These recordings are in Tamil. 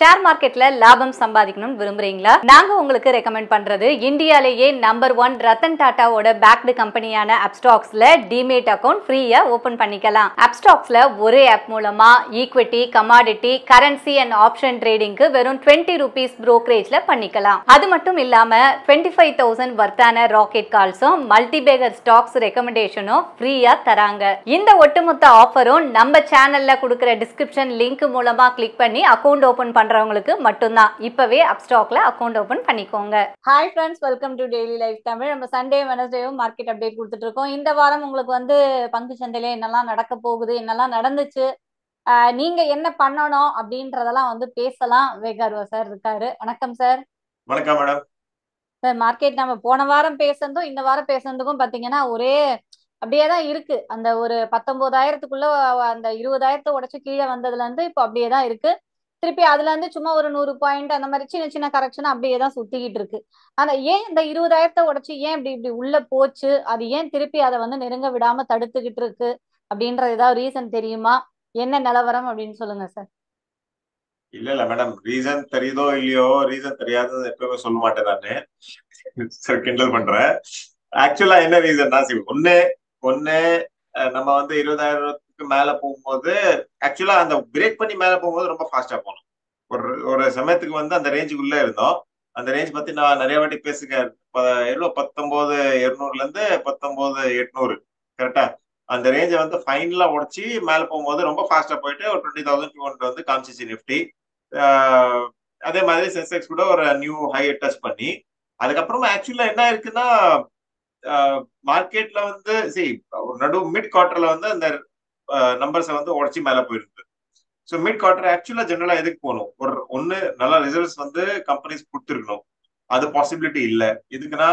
ஷேர் மார்க்கெட்ல லாபம் சம்பாதிக்கணும்னு விரும்புறீங்களா? நாங்க உங்களுக்கு ரெக்கமெண்ட் பண்றது இந்தியாலேயே நம்பர் ஒன் ரத்தன் டாட்டாவோட பேக்டு கம்பெனியான அப்டாக்ஸ்ல டிமேட் அக்கௌண்ட் ஃப்ரீயா ஓபன் பண்ணிக்கலாம். அப்டாக்ஸ்ல ஒரே ஆப் மூலமா equity commodity currency and option ட்ரேடிங்க்கு வெறும் டுவெண்ட்டி ருபீஸ் ப்ரோக்கரேஜ்ல பண்ணிக்கலாம். அது மட்டும் இல்லாம டுவெண்ட்டி ஃபைவ் தௌசண்ட் வர்த்தான ராக்கெட் கால்ஸும் மல்டிபேகர் ஸ்டாக்ஸ் ரெக்கமெண்டேஷனும் ஃப்ரீயா தராங்க. இந்த ஒட்டுமொத்த ஆஃபரும் நம்ம சேனல்ல கொடுக்குற டிஸ்கிரிப்ஷன் லிங்க் மூலமா கிளிக் பண்ணி அக்கௌண்ட் ஓபன் பண்றவங்களுக்கு மட்டும்தான். இப்பவே அப்ஸ்டாக்ல அக்கௌண்ட் ஓபன் பண்ணிக்கோங்க. Hi friends welcome to daily life Tamil நம்ம சண்டே வெனஸ்டேவும் மார்க்கெட் அப்டேட் கொடுத்துட்டு இருக்கோம். இந்த வாரம் உங்களுக்கு வந்து பங்கு சந்தையில என்னெல்லாம் நடக்க போகுது என்னெல்லாம் நடந்துச்சு நீங்க என்ன பண்ணணும் அப்படின்றதெல்லாம் வந்து பேசலாம். வேகார்வா சார் இருக்காரு. வணக்கம் சார் வணக்கம் மேடம் சார் மார்க்கெட் நம்ம போன வாரம் பேசுனதும் இந்த வாரம் பேசுனதுக்கும் பாத்தீங்கன்னா ஒரே அப்படியே தான் இருக்கு. அந்த ஒரு பத்தொன்பதாயிரத்துக்குள்ள அந்த இருபதாயிரத்தை உடைச்சு கீழே வந்ததுல இருந்து இப்போ அப்படியே தான் இருக்கு. திருப்பி அதுல இருந்து சும்மா ஒரு நூறு பாயிண்ட் அந்த மாதிரி சின்ன சின்ன கரெக்ஷன் அப்படியே தான் சுத்திக்கிட்டு இருக்கு. ஆனா ஏன் இந்த இருபதாயிரத்தை உடைச்சு ஏன் இப்படி இப்படி உள்ள போச்சு? அது ஏன் திருப்பி அதை வந்து நெருங்க விடாம தடுத்துக்கிட்டு இருக்கு? அப்படின்ற ஏதாவது ரீசன் தெரியுமா? என்ன நிலவரம் அப்படின்னு சொல்லுங்க சார் இல்ல இல்ல மேடம் ரீசன் தெரியுதோ இல்லையோ ரீசன் தெரியாதது எப்பவுமே சொல்ல மாட்டேன் நானு. சார் கிண்டல் பண்றேன். ஆக்சுவலா என்ன ரீசன்னா ஒன்னு ஒண்ணு ஒண்ணு நம்ம வந்து இருபதாயிரம் மேல போகும்போது ஆக்சுவலா அந்த பிரேக் பண்ணி மேல போகும்போது ரொம்ப ஃபாஸ்டா போனோம் ஒரு ஒரு சமயத்துக்கு வந்து அந்த ரேஞ்சுக்குள்ள இருந்தோம். அந்த ரேஞ்ச் பத்தி நான் நிறைய வாட்டி பேசுகிறேன் எவ்வளோ? பத்தொன்பது இருநூறுல இருந்து பத்தொன்பது எட்நூறு. கரெக்டா அந்த ரேஞ்சை வந்து ஃபைனலா உடச்சி மேல போகும்போது ரொம்ப ஃபாஸ்டா போயிட்டு ஒரு டுவெண்ட்டி தௌசண்ட் டூ ஹண்ட்ரட் வந்து காமிச்சிச்சு நிஃப்டி அதே மாதிரி சென்செக்ஸ் கூட ஒரு நியூ ஹை டச் பண்ணி. அதுக்கப்புறமா ஆக்சுவலா என்ன இருக்குன்னா மார்க்கெட்ல வந்து சி ஒரு நடு மிட் குவார்டர்ல வந்து அந்த நம்பர்ஸை வந்து உடச்சி மேல போயிருக்கு. ஸோ மிட் குவார்டர் ஆக்சுவலா ஜென்ரலாக எதுக்கு போகணும்? ஒரு ஒன்னு நல்ல ரிசல்ட்ஸ் வந்து கம்பெனிஸ் கொடுத்துருக்கணும். அது பாசிபிலிட்டி இல்லை. எதுக்குன்னா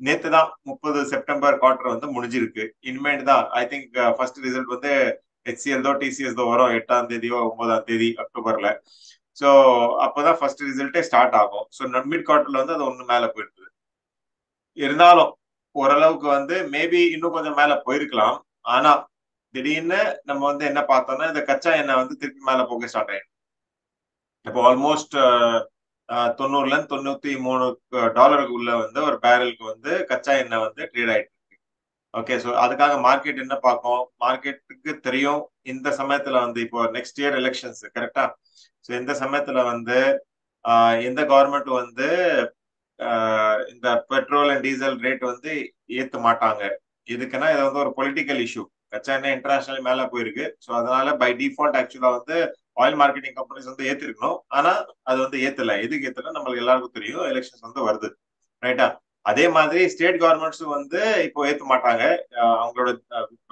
நேத்து தான் முப்பது செப்டம்பர் குவார்டர் வந்து முடிஞ்சிருக்கு. இனிமேட் தான். ஐ திங்க் ஃபர்ஸ்ட் ரிசல்ட் வந்து ஹெச்சிஎல் தோ டிசிஎஸ் தோ வரும். எட்டாம் தேதியோ ஒன்பதாம் தேதி அக்டோபர்ல. ஸோ அப்போதான் ஃபர்ஸ்ட் ரிசல்ட்டே ஸ்டார்ட் ஆகும். ஸோ மிட் குவார்டர்ல வந்து அது ஒன்று மேலே போயிடுது. இருந்தாலும் ஓரளவுக்கு வந்து மேபி இன்னும் கொஞ்சம் மேலே போயிருக்கலாம். ஆனா திடீர்னு நம்ம வந்து என்ன பார்த்தோம்னா இந்த கச்சா எண்ணெய் வந்து திருப்பி மேல போக ஸ்டார்ட் ஆயிடும். இப்போ ஆல்மோஸ்ட் தொண்ணூறுல இருந்து தொண்ணூத்தி மூணு டாலருக்கு உள்ள வந்து ஒரு பேரலுக்கு வந்து கச்சா எண்ணெய் வந்து ட்ரேட் ஆயிட்டு இருக்கு. ஓகே ஸோ அதுக்காக மார்க்கெட் என்ன பார்க்கும்? மார்க்கெட்டுக்கு தெரியும். இந்த சமயத்துல வந்து இப்போ நெக்ஸ்ட் இயர் எலெக்ஷன்ஸ் கரெக்டா ஸோ இந்த சமயத்துல வந்து எந்த கவர்மெண்ட் வந்து இந்த பெட்ரோல் அண்ட் டீசல் ரேட் வந்து ஏற்ற மாட்டாங்க. இதுக்குன்னா இது வந்து ஒரு பொலிட்டிக்கல் இஷ்யூ கச்சா எண்ணெய் இன்டர்நேஷனல் மேல போயிருக்கு. ஸோ அதனால பை டிஃபால்ட் ஆக்சுவலா வந்து ஆயில் மார்க்கெட்டிங் கம்பெனிஸ் வந்து ஏத்திருக்கணும். ஆனா அது வந்து ஏத்தல. எதுக்கு ஏத்தல? நம்மளுக்கு எல்லாருக்கும் தெரியும். எலெக்ஷன்ஸ் வந்து வருது. ரைட்டா அதே மாதிரி ஸ்டேட் கவர்மெண்ட்ஸும் வந்து இப்போ ஏத்த மாட்டாங்க. அவங்களோட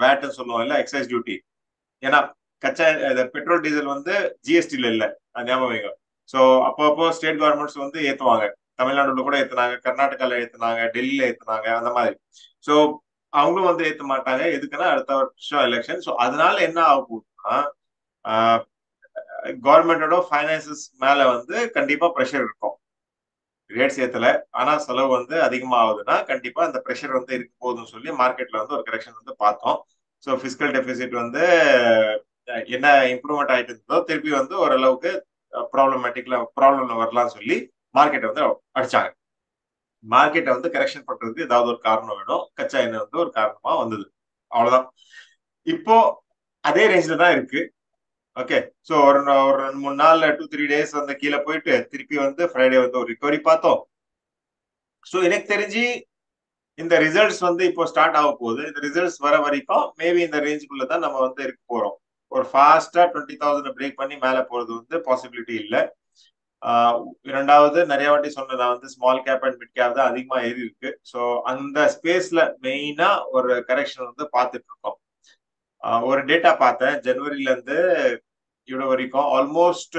வேட்டுன்னு சொல்லுவோம் இல்ல எக்ஸைஸ் டியூட்டி ஏன்னா கச்சா பெட்ரோல் டீசல் வந்து ஜிஎஸ்டில இல்ல. ஞாபகம் வைங்க. ஸோ அப்பப்போ ஸ்டேட் கவர்மெண்ட்ஸ் வந்து ஏத்துவாங்க. தமிழ்நாடுல கூட ஏத்துனாங்க. கர்நாடகால ஏத்துனாங்க. டெல்லியில ஏத்துனாங்க. அந்த மாதிரி. ஸோ அவங்களும் வந்து ஏற்ற மாட்டாங்க. எதுக்குன்னா அடுத்த வருஷம் எலெக்ஷன் ஸோ அதனால என்ன ஆக போகுதுன்னா கவர்மெண்டோட ஃபைனான்சஸ் மேல வந்து கண்டிப்பா ப்ரெஷர் இருக்கும். ரேட்ஸ் ஏத்தல. ஆனா செலவு வந்து அதிகமாகுதுன்னா கண்டிப்பா அந்த ப்ரெஷர் வந்து இருக்க போகுதுன்னு சொல்லி மார்க்கெட்ல வந்து ஒரு கரெக்ஷன் வந்து பார்த்தோம். ஸோ பிசிக்கல் டெபிசிட் வந்து என்ன இம்ப்ரூவ்மெண்ட் ஆயிட்டு இருந்ததோ திருப்பி வந்து ஓரளவுக்கு ப்ராப்ளமேட்டிக்ல ப்ராப்ளம்ல வரலாம்னு சொல்லி மார்க்கெட்டை வந்து அடிச்சாங்க. மார்க்கெட்டை வந்து கரெக்ஷன் பண்றதுக்கு ஏதாவது ஒரு காரணம் வேணும். கச்சா எண்ணெய் வந்து ஒரு காரணமா வந்தது. அவ்வளவுதான். இப்போ அதே ரேஞ்சில தான் இருக்கு. ஓகே ஸோ ஒரு ஒரு ரெண்டு மூணு நாள் டூ த்ரீ டேஸ் வந்து கீழே போயிட்டு திருப்பி வந்து ஃப்ரைடே வந்து ஒரு ரிகவரி பார்த்தோம். ஸோ எனக்கு தெரிஞ்சு இந்த ரிசல்ட்ஸ் வந்து இப்போ ஸ்டார்ட் ஆக போகுது. இந்த ரிசல்ட்ஸ் வர வரைக்கும் மேபி இந்த ரேஞ்சுக்குள்ள தான் நம்ம வந்து இருக்க போறோம். ஒரு ஃபாஸ்டா டுவெண்ட்டி தௌசண்ட் பிரேக் பண்ணி மேலே போறது வந்து பாசிபிலிட்டி இல்லை. இரண்டாவது நிறைய வாட்டி சொன்னதா வந்து small cap and mid cap தான் அதிகமா ஏறி இருக்கு. ஸோ அந்த ஸ்பேஸ்ல மெயினா ஒரு கரெக்ஷன் வந்து பார்த்துட்டு இருக்கோம். ஒரு டேட்டா பார்த்தேன். ஜனவரில இருந்து இவ்வளவு வரைக்கும் ஆல்மோஸ்ட்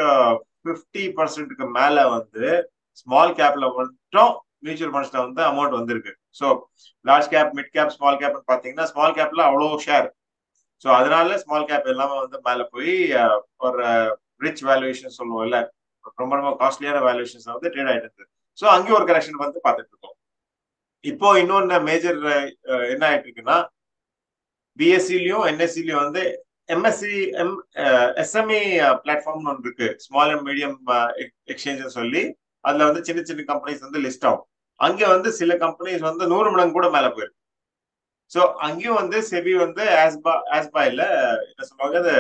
ஃபிஃப்டி பர்சன்ட்டுக்கு மேல வந்து ஸ்மால் கேப்ல மட்டும் மியூச்சுவல் ஃபண்ட்ஸ்ல வந்து அமௌண்ட் வந்திருக்கு. So large cap mid cap small கேப்னு பார்த்தீங்கன்னா ஸ்மால் கேப்ல அவ்வளோ ஷேர் ஸோ அதனால ஸ்மால் கேப் எல்லாமே வந்து மேலே போய் ஒரு ரிச் வேல்யூவேஷன் சொல்லுவோம் இல்லை ரொம்ப ரொம்ப காஸ்ட்லியான வேல்யூஷன்ஸ் வந்து ட்ரேட் ஆயிட்டு இருக்கு ஸோ அங்கேயும் ஒரு கரெக்ஷன் வந்து பார்த்துட்டு இருக்கோம். இப்போ இன்னொன்னு மேஜர் என்ன ஆயிட்டு இருக்குன்னா பிஎஸ்சிலையும் என்எஸ்சிலையும் வந்து எம்எஸ்சி எம் எஸ்எம்இ பிளாட்ஃபார்ம்னு ஒன்று இருக்கு. ஸ்மால் அண்ட் மீடியம் எக்ஸ்சேஞ்ச் சொல்லி அதுல வந்து சின்ன சின்ன கம்பெனிஸ் வந்து லிஸ்ட் ஆகும் அங்கே வந்து சில கம்பெனிஸ் வந்து நூறு மடங்கு கூட மேல போயிருக்கு. ஸோ அங்கேயும் வந்து செபி வந்து ஆஸ்பா இல்ல என்ன சொல்லுவாங்க அது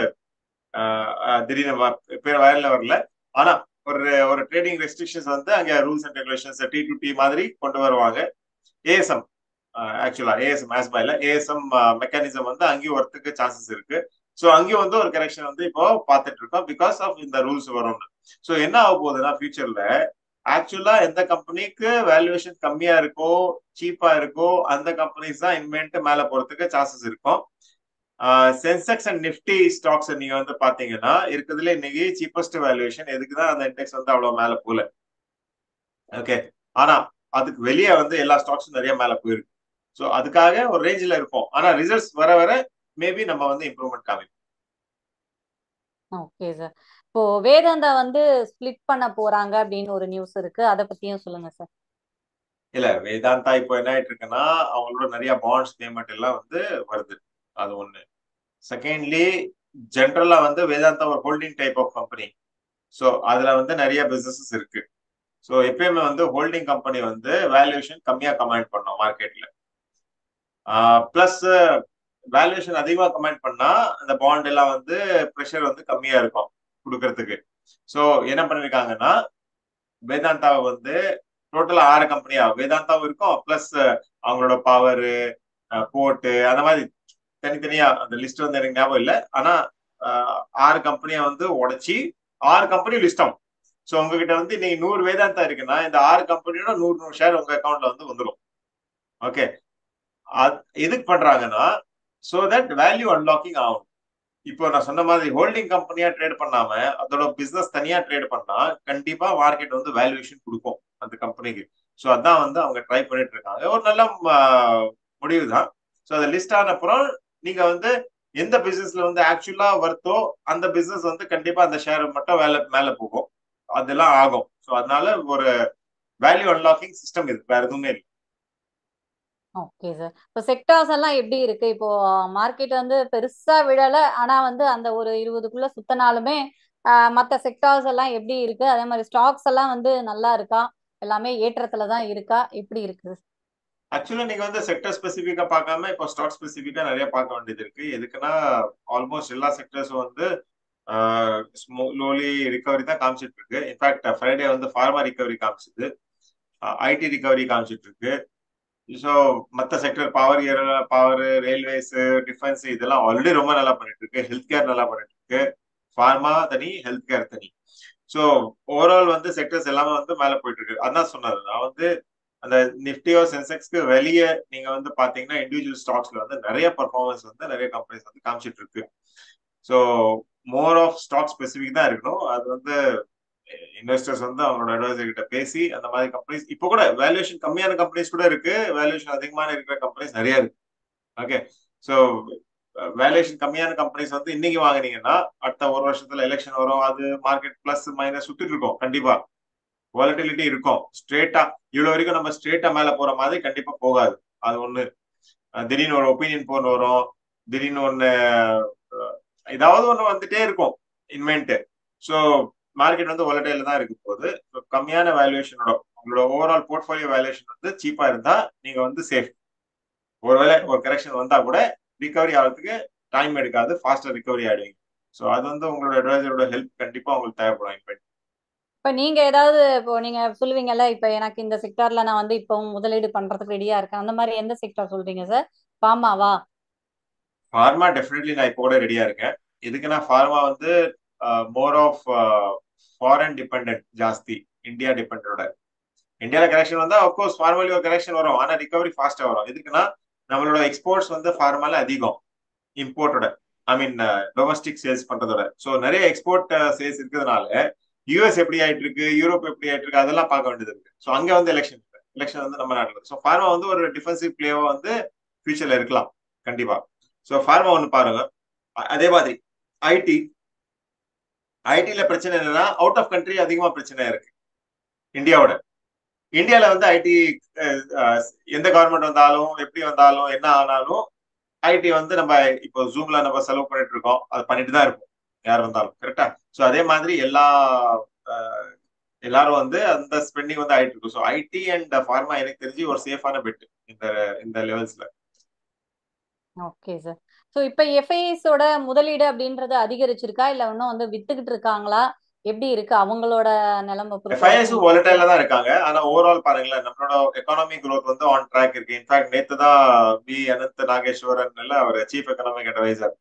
திடீர்னு பேர் வயர்ல வரல. ஆனா ஒரு ஒரு ட்ரேடிங் ரெஸ்ட்ரிக்ஷன்ஸ் வந்து அங்கே rules and regulations T to T மாதிரி கொண்டு வருவாங்க. ஏஎஸ்எம் ஆக்சுவலா ஏஎஸ்எம் இல்லை ஏஎஸ்எம் மெக்கானிசம் வந்து அங்கேயும் வரத்துக்கு சான்சஸ் இருக்கு. ஸோ அங்கேயும் வந்து ஒரு கரெக்ஷன் வந்து இப்போ பார்த்துட்டு இருக்கோம். பிகாஸ் ஆஃப் இந்த ரூல்ஸ் வரும்னு. ஸோ என்ன ஆக போகுதுன்னா ஃபியூச்சர்ல ஆக்சுவலா எந்த கம்பெனிக்கு வேல்யூவேஷன் கம்மியா இருக்கோ சீப்பா இருக்கோ அந்த கம்பெனிஸ் தான் இன்வென்ட் மேல போறதுக்கு சான்சஸ் இருக்கும். சென்செக்ஸ் அண்ட் நிப்டி ஸ்டாக்ஸ் நீங்க வந்து பாத்தீங்கன்னா இருக்கிறதுல இன்னைக்கு சீப்பஸ்ட் வேல்யூவேஷன் எதுக்கு தான் அந்த இண்டெக்ஸ் வந்து அவ்வளவு மேல போல. ஓகே ஆனா அதுக்கு வெளியே வந்து எல்லா ஸ்டாக்ஸும் நிறைய மேல போயிருக்கு. ஸோ அதுக்காக ஒரு ரேஞ்சில் இருப்போம். ஆனா ரிசல்ட்ஸ் வர வர மேபி நம்ம வந்து இம்ப்ரூவ்மெண்ட் காமிப்போம். ஓகே சார் இப்போ வேதாந்தா வந்து ஸ்பிளிட் பண்ண போறாங்க அப்படின்னு ஒரு நியூஸ் இருக்கு. அதை பத்தியும் சொல்லுங்க சார் இல்ல வேதாந்தா இப்போ என்ன ஆயிட்டு இருக்குன்னா அவங்களோட நிறைய பாண்ட்ஸ் பேமெண்ட் எல்லாம் வந்து வருது. அது ஒண்ணு. செகண்ட்லி ஜென்ரலா வந்து வேதாந்தா ஒரு holding type of company so அதுல வந்து நிறைய பிசினஸஸ் இருக்கு. ஸோ எப்பயுமே வந்து ஹோல்டிங் கம்பெனி வந்து வேல்யூஷன் கம்மியா கமெண்ட் பண்ணோம் மார்க்கெட்ல பிளஸ் வேல்யூஷன் அதிகமா கமெண்ட் பண்ணா அந்த பாண்ட் எல்லாம் வந்து ப்ரெஷர் வந்து கம்மியா இருக்கும் கொடுக்கறதுக்கு. ஸோ என்ன பண்ணிருக்காங்கன்னா வேதாந்தாவை வந்து டோட்டலா ஆறு கம்பெனியா வேதாந்தாவும் இருக்கும் பிளஸ் அவங்களோட பவரு போட்டு அந்த மாதிரி தனித்தனியா அந்த லிஸ்ட் வந்து எனக்கு ஞாபகம் இல்லை. ஆனா ஆறு கம்பெனியை வந்து உடைச்சி ஆறு கம்பெனி லிஸ்ட் ஆகும். ஸோ உங்ககிட்ட வந்து இன்னைக்கு நூறு வேதாந்தா இருக்குன்னா இந்த ஆறு கம்பெனியோட நூறு நூறு ஷேர் உங்க அக்கௌண்ட்ல வந்து வந்துடும் ஓகே எதுக்கு பண்றாங்கன்னா ஸோ தட் வேல்யூ அன்லாக்கிங் ஆகும். இப்போ நான் சொன்ன மாதிரி ஹோல்டிங் கம்பெனியா ட்ரேட் பண்ணாம அதோட பிசினஸ் தனியா ட்ரேட் பண்ணா கண்டிப்பா மார்க்கெட் வந்து வேல்யூவேஷன் கொடுக்கும் அந்த கம்பெனிக்கு ஸோ அதான் வந்து அவங்க ட்ரை பண்ணிட்டு இருக்காங்க. ஒரு நல்ல முடிவு தான் ஸோ அதை லிஸ்ட் ஆன அப்புறம் நீங்க வந்து எந்த பிசினஸ்ல வந்து ஆக்சுவலா வர்த்தோ அந்த பிசினஸ் வந்து கண்டிப்பா அந்த ஷேர் மட்டும் வேலை மேல போகும். அதெல்லாம் ஆகும். ஸோ அதனால ஒரு வேல்யூ அன்லாக்கிங் சிஸ்டம் இது. வேற எதுவுமே இல்லை. ஓகே சார் இப்போ செக்டார்ஸ் எல்லாம் எப்படி இருக்கு? இப்போ மார்க்கெட் வந்து பெருசா விழல. ஆனா வந்து அந்த ஒரு இருபதுக்குள்ள சுத்தினாலுமே மற்ற செக்டார்ஸ் எல்லாம் எப்படி இருக்கு? அதே மாதிரி ஸ்டாக்ஸ் எல்லாம் வந்து நல்லா இருக்கா? எல்லாமே ஏற்றத்துல தான் இருக்கா? எப்படி இருக்கு? ஆக்சுவலா நீங்க வந்து செக்டர் ஸ்பெசிபிக்கா பார்க்காம இப்போ ஸ்டாக் ஸ்பெசிபிக்கா நிறைய பார்க்க வேண்டியது இருக்கு. எதுக்குன்னா ஆல்மோஸ்ட் எல்லா செக்டர்ஸும் வந்து ஸ்லோலி ரிகவரி தான் காமிச்சிட்டு இருக்கு. இன்ஃபேக்ட் ஃப்ரைடே வந்து ஃபார்மா ரிகவரி காமிச்சிது. ஐடி ரிகவரி காமிச்சிட்டு இருக்கு. ஸோ மற்ற sector power power railways defence இதெல்லாம் ஆல்ரெடி ரொம்ப நல்லா பண்ணிட்டு இருக்கு. ஹெல்த் கேர் நல்லா பண்ணிட்டு இருக்கு. ஃபார்மா தனி ஹெல்த் கேர் தனி. ஸோ ஓவரால் வந்து செக்டர்ஸ் எல்லாமே வந்து மேலே போயிட்டு இருக்கு. அதான் சொன்னது நான் வந்து அந்த நிப்டியோ சென்செக்ஸ்க்கு வெளியே நீங்க வந்து பாத்தீங்கன்னா இண்டிவிஜுவல் ஸ்டாக்ஸ்ல வந்து நிறைய பர்ஃபார்மன்ஸ் வந்து நிறைய கம்பெனிஸ் வந்து காமிச்சிட்டு இருக்கு so more of stock specific தான் இருக்கணும். அது வந்து இன்வெஸ்டர்ஸ் வந்து அவங்களோட அட்வைசர் கிட்ட பேசி அந்த மாதிரி கம்பெனிஸ் இப்போ கூட வேல்யூஷன் கம்மியான கம்பெனிஸ் கூட இருக்கு. வேல்யூஷன் அதிகமான இருக்கிற கம்பெனிஸ் நிறைய இருக்கு. ஓகே ஸோ வேல்யூஷன் கம்மியான கம்பெனிஸ் வந்து இன்னைக்கு வாங்கினீங்கன்னா அடுத்த ஒரு வருஷத்துல எலெக்ஷன் வரும். அது மார்க்கெட் பிளஸ் மைனஸ் சுத்திட்டு இருக்கும். கண்டிப்பா. வாலட்டிலிட்டி இருக்கும். ஸ்ட்ரெயிட்டா இவ்வளவு வரைக்கும் நம்ம ஸ்ட்ரெயிட்டா மேல போற மாதிரி கண்டிப்பா போகாது. அது ஒண்ணு. திடீர்னு ஒரு ஒப்பீனியன் போன் வரும். திடீர்னு ஒண்ணு ஏதாவது ஒண்ணு வந்துட்டே இருக்கும் இன்வென்ட் ஸோ மார்க்கெட் வந்து ஒலட்டைல தான் இருக்கு போது கம்மியான வேல்யூவேஷனோட உங்களோட ஓவரால் போர்ட்ஃபோலியோ வேல்யூவேஷன் வந்து சீப்பா இருந்தா நீங்க வந்து சேஃப் ஒருவேளை ஒரு கரெக்ஷன் வந்தா கூட ரிகவரி ஆகிறதுக்கு டைம் எடுக்காது. ஃபாஸ்டா ரிகவரி ஆயிடுவீங்க. ஸோ அது வந்து உங்களோட அட்வைசரோட ஹெல்ப் கண்டிப்பா உங்களுக்கு தேவைப்படும் இன்வென்ட் இப்ப நீங்க ஏதாவது இப்போ நீங்க சொல்லுவீங்கல்ல இப்ப எனக்கு இந்த செக்டார்ல நான் வந்து இப்போ முதலீடு பண்றதுக்கு ரெடியா இருக்கேன். அந்த மாதிரி எந்த செக்டார் சொல்றீங்க சார் ஃபார்மாவா ஃபார்மா டெஃபினெட்லி நான் இப்போ கூட ரெடியா இருக்கேன். எதுக்குன்னா ஃபார்மா வந்து மோர் ஆஃப் ஃபாரின் டிபெண்ட் ஜாஸ்தி. இந்தியா டிபெண்டோட இந்தியால கரெக்ஷன் வந்தா அப்கோர்ஸ் ஃபார்மலி ஒரு கரெக்ஷன் வரும். ஆனா ரிகவரி ஃபாஸ்டா வரும். எதுக்குன்னா நம்மளோட எக்ஸ்போர்ட்ஸ் வந்து ஃபார்மால அதிகம். இம்போர்ட்டோட ஐ மீன் டொமஸ்டிக் சேல்ஸ் பண்றதோட. ஸோ நிறைய எக்ஸ்போர்ட் சேல்ஸ் இருக்கிறதுனால யூஎஸ் எப்படி ஆயிட்டு இருக்கு யூரோப் எப்படி ஆயிட்டு இருக்கு அதெல்லாம் பார்க்க வேண்டியது இருக்கு. ஸோ அங்க வந்து எலெக்ஷன் எலெக்ஷன் வந்து நம்ம நாட்டில் ஸோ ஃபார்மா வந்து ஒரு டிஃபென்சிவ் பிளேவா வந்து ஃபியூச்சர்ல இருக்கலாம். கண்டிப்பா. ஸோ ஃபார்மா ஒன்று பாருங்க. அதே மாதிரி ஐடி ஐடில பிரச்சனை என்னன்னா அவுட் ஆஃப் கண்ட்ரி அதிகமா பிரச்சனை இருக்கு. இந்தியாவோட. இந்தியால வந்து ஐடி எந்த கவர்மெண்ட் வந்தாலும் எப்படி வந்தாலும் என்ன ஆனாலும் ஐடி வந்து நம்ம இப்போ ஜூம்ல நம்ம செலவு பண்ணிட்டு இருக்கோம். அது பண்ணிட்டு தான் இருப்போம். யார் வந்தாலும் கரெக்டா ஸோ அதே மாதிரி எல்லா எல்லாரும் வந்து அந்த ஸ்பெண்டிங் வந்து ஆயிட்டு இருக்கும் ஸோ ஐடி அண்ட் ஃபார்மா எனக்கு தெரிஞ்சு ஒரு சேஃபான பெட் இந்த இந்த லெவல்ஸ்ல ஓகே சார் ஸோ இப்போ எஃப்ஐஎஸோட முதலீடு அப்படின்றது அதிகரிச்சிருக்கா? இல்லை இன்னும் வந்து வித்துக்கிட்டு இருக்காங்களா? எப்படி இருக்கு? அவங்களோட நிலைமை எஃப்ஐஎஸ் வாலட்டைல தான் இருக்காங்க. ஆனா ஓவரால் பாருங்களேன் நம்மளோட எக்கானமி க்ரோத் வந்து ஆன் ட்ராக் இருக்கு. இன்ஃபேக்ட் நேத்து தான் பி அனந்த் நாகேஸ்வரன் அவர் சீஃப் எக்கனாமிக் அட்வைசர்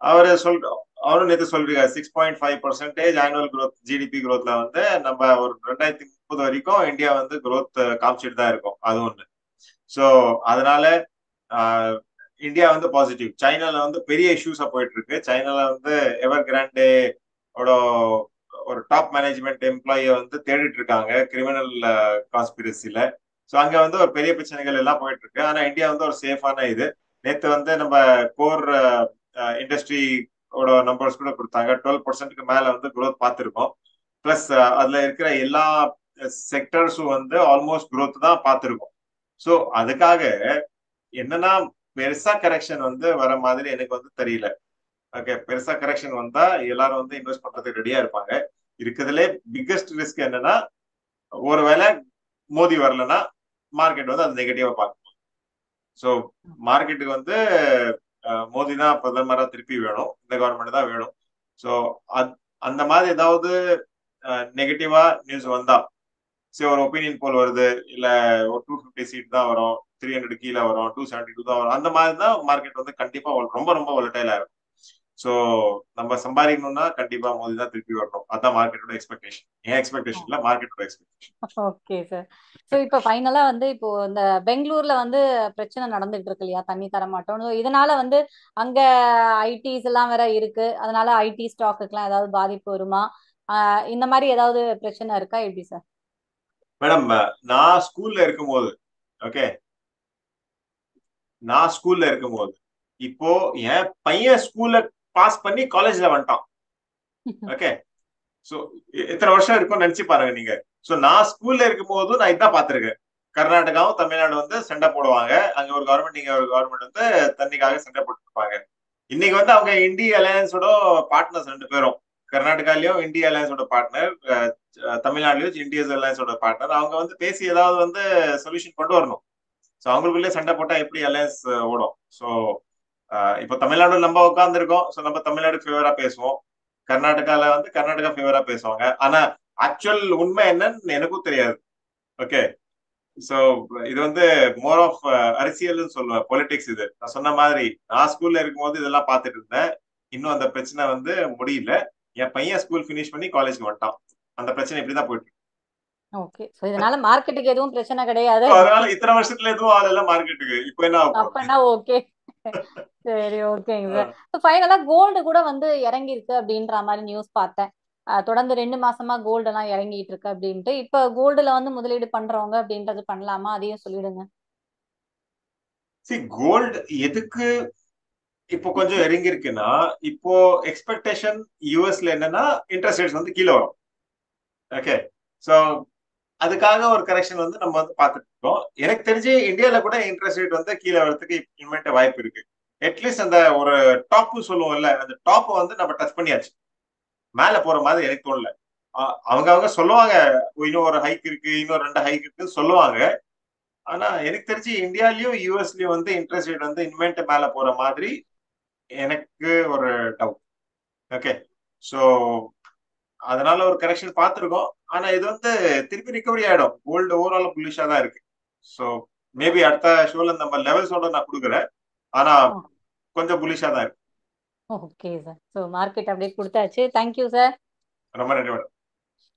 அவர் சொல் அவரும் நேற்று சொல்றீங்க six point five percentage annual growth GDP க்ரோத்ல வந்து நம்ம ஒரு ரெண்டாயிரத்தி முப்பது வரைக்கும் இந்தியா வந்து க்ரோத் காமிச்சிட்டு தான் இருக்கும். அது ஒண்ணு. ஸோ அதனால இந்தியா வந்து பாசிட்டிவ் சைனால வந்து பெரிய இஷ்யூஸா போயிட்டு இருக்கு சைனால வந்து எவர் கிராண்டே ஒரு டாப் மேனேஜ்மெண்ட் எம்ப்ளாயியை வந்து தேடிட்டு இருக்காங்க கிரிமினல் கான்ஸ்பிரசில ஸோ அங்க வந்து ஒரு பெரிய பிரச்சனைகள் எல்லாம் போயிட்டு இருக்கு ஆனா இந்தியா வந்து ஒரு சேஃபான இது. நேற்று வந்து நம்ம கோர் இண்டஸ்ட்ரி நம்பர்ஸ் கூட கொடுத்தாங்க. டுவெல் பர்சன்ட்க்கு மேல வந்து குரோத் பார்த்துருக்கோம். பிளஸ் அதுல இருக்கிற எல்லா செக்டர்ஸும் வந்து ஆல்மோஸ்ட் குரோத் தான் பார்த்துருக்கோம். ஸோ அதுக்காக என்னன்னா பெருசா கரெக்ஷன் வந்து வர மாதிரி எனக்கு வந்து தெரியல. ஓகே பெருசா கரெக்ஷன் வந்தா எல்லாரும் வந்து இன்வெஸ்ட் பண்றதுக்கு ரெடியா இருப்பாங்க. இருக்கிறதுலே பிக்கஸ்ட் ரிஸ்க் என்னன்னா ஒருவேளை மோதி வரலன்னா மார்க்கெட் வந்து அது நெகட்டிவா பார்க்கும். ஸோ மார்க்கெட்டுக்கு வந்து மோடி தான் பிரதமரா திருப்பி வேணும். இந்த கவர்மெண்ட் தான் வேணும். ஸோ அந்த மாதிரி ஏதாவது நெகட்டிவா நியூஸ் வந்தா சரி ஒரு ஒப்பீனியன் போல் வருது இல்ல ஒரு டூ ஃபிஃப்டி சீட் தான் வரும் த்ரீ ஹண்ட்ரட் கீழே வரும் டூ செவன்டி டூ தான் வரும் அந்த மாதிரி தான் மார்க்கெட் வந்து கண்டிப்பா ரொம்ப ரொம்ப வொலட்டைலா இருக்கும். ஸோ நம்ம சம்பாதிக்கணும்னா கண்டிப்பா மோதி தான் திருப்பி வரணும். அதான் மார்க்கெட்டோட எக்ஸ்பெக்டேஷன் ஏன் எக்ஸ்பெக்டேஷன் இல்ல மார்க்கெட்டோட எக்ஸ்பெக்டேஷன் ஓகே சார் ஸோ இப்போ ஃபைனலா வந்து இப்போ இந்த பெங்களூர்ல வந்து பிரச்சனை நடந்துட்டு இருக்கு இல்லையா? தண்ணி தர மாட்டோம் இதனால வந்து அங்க ஐடிஸ் எல்லாம் வேற இருக்கு. அதனால ஐடி ஸ்டாக்குக்கெல்லாம் ஏதாவது பாதிப்பு வருமா? இந்த மாதிரி ஏதாவது பிரச்சனை இருக்கா? எப்படி சார் மேடம் நான் ஸ்கூல்ல இருக்கும்போது ஓகே நான் ஸ்கூல்ல இருக்கும்போது இப்போ என் பையன் ஸ்கூல்ல பாஸ் பண்ணி காலேஜ்ல வந்துட்டான். ஓகே சோ இத்தனை வருஷம் இருக்கும் நினைச்சு பாருங்க நீங்க. சோ நான் ஸ்கூல்ல இருக்கும் போதும் நான் இதான் பாத்திருக்கேன் கர்நாடகாவும் தமிழ்நாடு வந்து சண்டை போடுவாங்க. அங்க ஒரு கவர்மெண்ட் இங்க ஒரு கவர்மெண்ட் வந்து தண்ணிக்காக சண்டை போட்டு இருப்பாங்க இன்னைக்கு வந்து அவங்க இந்திய அலையன்ஸோட பார்ட்னர்ஸ் ரெண்டு பேரும். கர்நாடகாலயும் இந்திய அலையன்ஸோட பார்ட்னர் தமிழ்நாடுலயும் இந்திய அலையன்ஸோட பார்ட்னர் அவங்க வந்து பேசி ஏதாவது வந்து சொல்யூஷன் கொண்டு வரணும். ஸோ அவங்களுக்குள்ளே சண்டை போட்டா எப்படி அலையன்ஸ் ஓடும்? ஸோ இப்போ தமிழ்நாடு நம்ம உட்காந்துருக்கோம் ஸோ நம்ம தமிழ்நாடு ஃபேவரா பேசுவோம். கர்நாடகால வந்து கர்நாடகா ஃபேவரா பேசுவாங்க. ஆனா ஆக்சுவல் உண்மை என்னன்னு எனக்கும் தெரியாது. ஓகே ஸோ இது வந்து மோர் ஆஃப் அரசியல்னு சொல்லுவேன். பொலிட்டிக்ஸ் இது. நான் சொன்ன மாதிரி நான் ஸ்கூல்ல இருக்கும்போது இதெல்லாம் பார்த்துட்டு இருந்தேன். இன்னும் அந்த பிரச்சனை வந்து முடியல. என் பையன் ஸ்கூல் ஃபினிஷ் பண்ணி காலேஜ்க்கு வந்துட்டான். அந்த பிரச்சனை இப்படிதான் போயிட்டு ஓகே சோ இதனால மார்க்கெட்டுக்கு எதுவும் பிரச்சனை கிடையாது. அதனால இத்தனை வருஷத்துல எதுவும் ஆகல மார்க்கெட்டுக்கு இப்போ என்ன அப்பனா ஓகே சரி ஓகேங்க சார் ஃபைனலா கோல்டு கூட வந்து இறங்கி இருக்கு அப்படின்ற மாதிரி நியூஸ் பார்த்தேன். தொடர்ந்து ரெண்டு மாசமா கோல்டு எல்லாம் இறங்கிட்டு இருக்கு அப்படின்ட்டு. இப்ப கோல்டுல வந்து முதலீடு பண்றவங்க அப்படின்றது பண்ணலாமா? அதையும் சொல்லிடுங்க. கோல்டு எதுக்கு இப்போ கொஞ்சம் இறங்கி இருக்குன்னா இப்போ எக்ஸ்பெக்டேஷன் யூஎஸ்ல என்னன்னா இன்ட்ரெஸ்ட் ரேட்ஸ் வந்து கீழே வரும். ஓகே ஸோ அதுக்காக ஒரு கரெக்ஷன் வந்து நம்ம வந்து பார்த்துட்டு இருக்கோம் எனக்கு தெரிஞ்சு இந்தியாவில் கூட இன்ட்ரெஸ்ட் ரேட் வந்து கீழே வரதுக்கு இனிமேட்டு வாய்ப்பு இருக்கு. அட்லீஸ்ட் அந்த ஒரு டாப் சொல்லுவோம்ல அந்த டாப் வந்து நம்ம டச் பண்ணியாச்சு. மேல போற மாதிரி எனக்கு தோணல. அவங்க அவங்க சொல்லுவாங்க இன்னும் ஒரு ஹைக் இருக்கு இன்னும் ரெண்டு ஹைக் இருக்குன்னு சொல்லுவாங்க. ஆனா எனக்கு தெரிஞ்சு இந்தியாலயும் யூஎஸ்லயும் வந்து இன்ட்ரெஸ்ட் ரேட் வந்து இனிமேட்டு மேல போற மாதிரி எனக்கு ஒரு டவுட் ஓகே ஸோ அதனால ஒரு கரெக்ஷன் பார்த்துருக்கோம். ஆனா இது வந்து திருப்பி ரிகவரி ஆயிடும். கோல்டு ஓவரால் புல்லிஷா தான் இருக்கு. ஸோ மேபி அடுத்த ஷோல நம்ம லெவல்ஸோட நான் கொடுக்குறேன். ஆனா கொஞ்சம் புல்லிஷா தான் இருக்கு. ஓகே சார் ஸோ மார்க்கெட் அப்படியே கொடுத்தாச்சு. தேங்க்யூ சார் ரொம்ப நன்றி மேடம்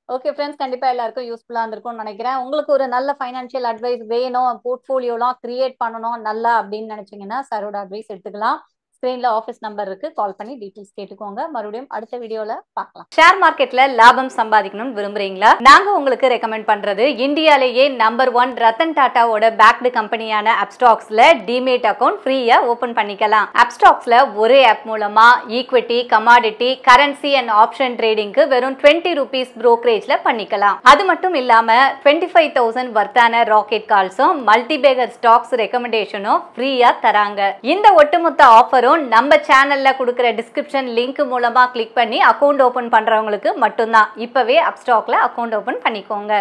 ஓகே ஃப்ரெண்ட்ஸ் கண்டிப்பா எல்லாருக்கும் யூஸ்ஃபுல்லா இருந்திருக்கும்னு நினைக்கிறேன். உங்களுக்கு ஒரு நல்ல ஃபைனான்ஷியல் அட்வைஸ் வேணும் போர்ட்ஃபோலியோலாம் கிரியேட் பண்ணணும் நல்லா அப்படின்னு நினைச்சீங்கன்னா சரோட அட்வைஸ் எடுத்துக்கலாம். ஸ்கிரீன்ல ஆஃபீஸ் நம்பர் இருக்கு. கால் பண்ணி டீடைல்ஸ் கேட்டுக்கோங்க. மறுபடியும் அடுத்த வீடியோல பார்க்கலாம். ஷேர் மார்க்கெட்ல லாபம் சம்பாதிக்கணும்னு விரும்புறீங்களா? நாங்க உங்களுக்கு ரெக்கமெண்ட் பண்றது இந்தியாலேயே நம்பர் ஒன் ரத்தன் டாட்டாவோட பேக்டு கம்பெனியான அப்ஸ்டாக்ஸ்ல டிமேட் அக்கௌண்ட் ஃப்ரீயா ஓபன் பண்ணிக்கலாம். அப்ஸ்டாக்ஸ்ல ஒரே ஆப் மூலமா equity commodity currency and option ட்ரேடிங்க்கு வெறும் டுவெண்ட்டி ருபீஸ் ப்ரோக்கரேஜ்ல பண்ணிக்கலாம். அது மட்டும் இல்லாம டுவெண்ட்டி ஃபைவ் தௌசண்ட் வர்த்தான ராக்கெட் கால்ஸும் மல்டிபேகர் ஸ்டாக்ஸ் ரெக்கமெண்டேஷனும் ஃப்ரீயா தராங்க. இந்த ஒட்டுமொத்த ஆஃபரும் நம்ம சேனலில் கொடுக்குற டிஸ்கிரிப்ஷன் லிங்க் மூலமாக கிளிக் பண்ணி அக்கௌண்ட் ஓபன் பண்ணுறவங்களுக்கு மட்டும்தான். இப்போவே அப்ஸ்டாக்ல அக்கௌண்ட் ஓப்பன் பண்ணிக்கோங்க.